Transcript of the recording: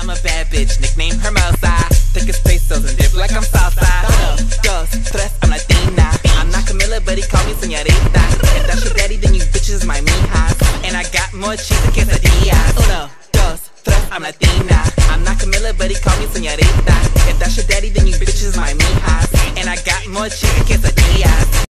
I'm a bad bitch, nickname Hermosa. Thickest pesos and dip like I'm salsa. Uno, dos, tres, I'm Latina. I'm not Camila, but he call me señorita. If that's your daddy, then you bitches my mijas. And I got more cheese than quesadillas. Uno, dos, tres, I'm Latina. I'm not Camila, but he call me señorita. If that's your daddy, then you bitches my mijas. And I got more cheese than quesadillas.